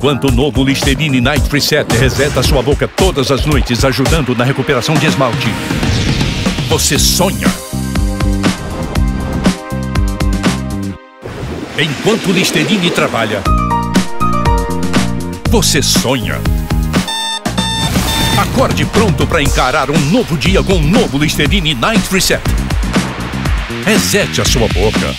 Enquanto o novo Listerine Night Reset reseta sua boca todas as noites, ajudando na recuperação de esmalte. Você sonha. Enquanto o Listerine trabalha, você sonha. Acorde pronto para encarar um novo dia com o novo Listerine Night Reset. Resete a sua boca.